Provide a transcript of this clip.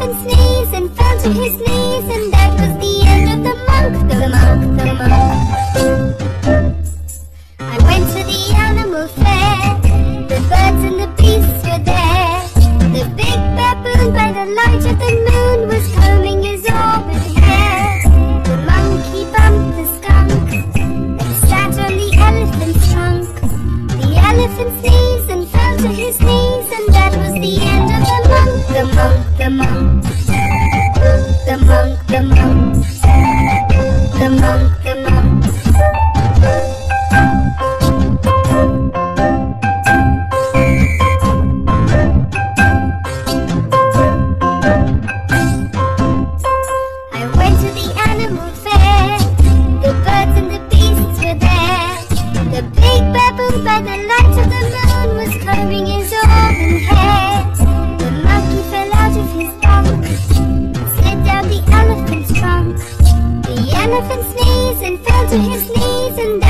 and sneeze and fell to his knees and that was the end of the monk, the monk, the monk. I went to the animal fair, the birds and the beasts were there, the big baboon by the light of the moon. the monk, the the the. I went to the animal fair. The birds and the beasts were there. The big the and sneeze and fell to his knees and